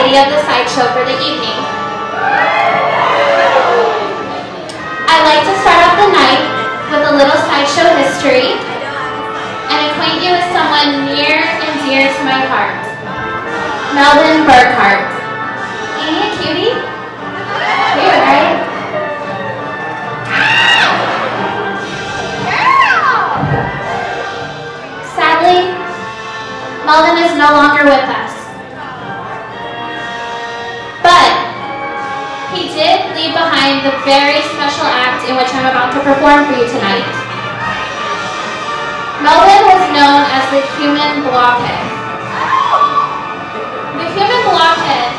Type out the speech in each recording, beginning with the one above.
study of the sideshow for the evening. I'd like to start off the night with a little sideshow history and acquaint you with someone near and dear to my heart, Melvin Burkhart. Ain't he a cutie? Cute, right? Sadly, Melvin is no longer with us. Leave behind the very special act in which I'm about to perform for you tonight. Melvin was known as the human blockhead. The human blockhead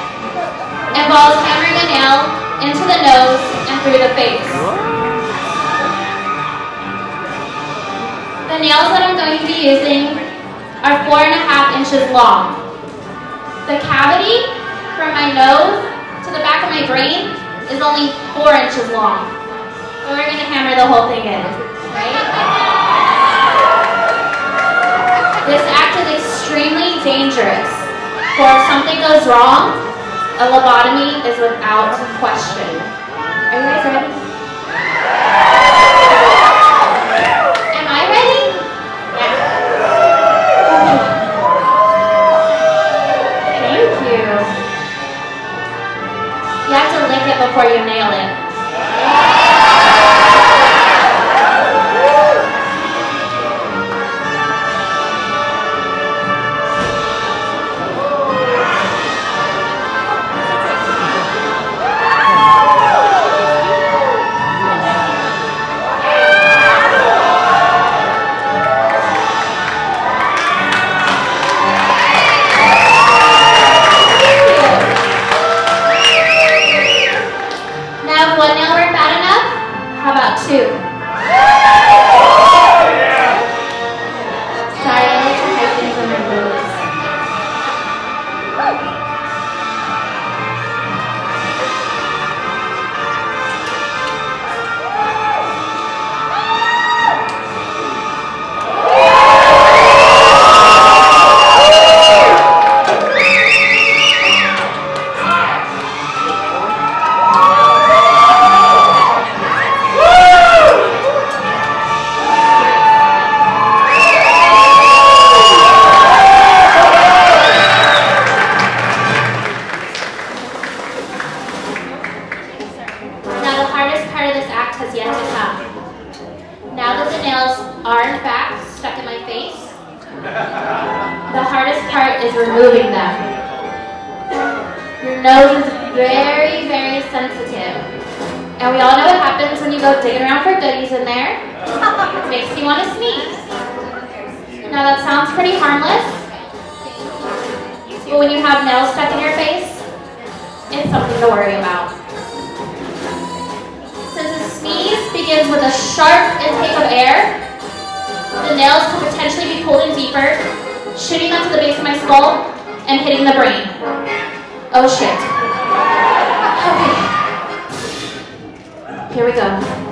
involves hammering a nail into the nose and through the face. The nails that I'm going to be using are four and a half inches long. The cavity from my nose to the back of my brain is only four inches long. So we're gonna hammer the whole thing in, right? This act is extremely dangerous. For if something goes wrong, a lobotomy is without question. Are you guys ready? In stuck in my face, the hardest part is removing them. Your nose is very, very sensitive. And we all know what happens when you go digging around for goodies in there. It makes you want to sneeze. Now, that sounds pretty harmless. But when you have nails stuck in your face, it's something to worry about. Since a sneeze begins with a sharp intake of air, nails could potentially be pulled in deeper, shooting to the base of my skull and hitting the brain. Oh shit. Okay. Here we go.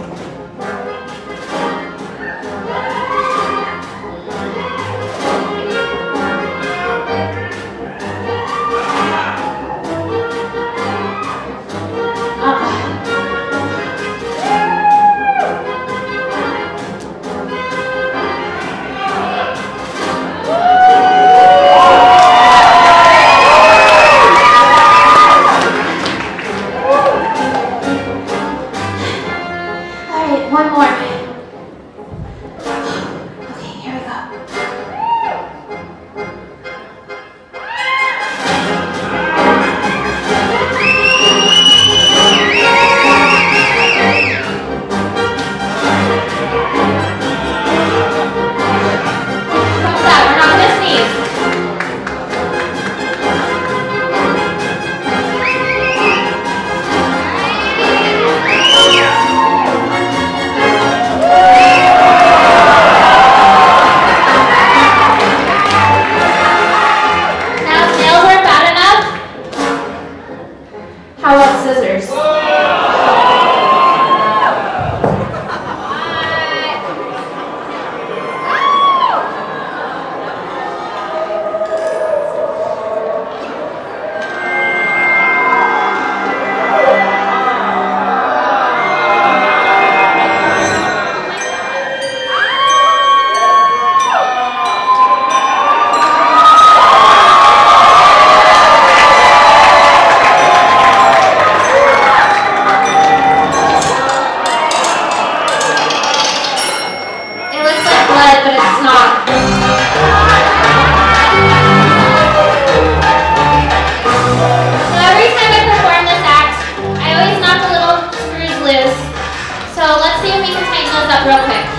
thumbs up real quick.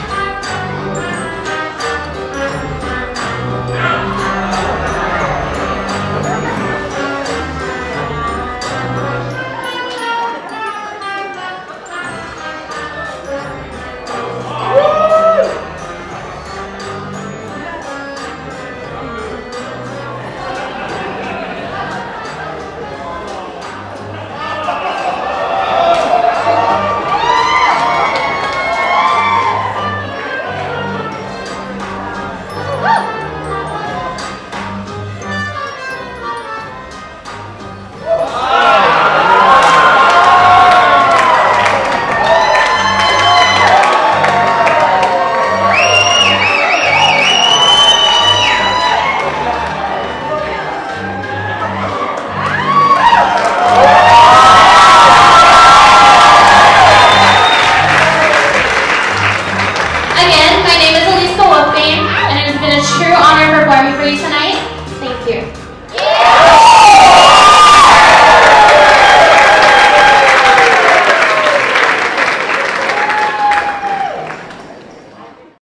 celebration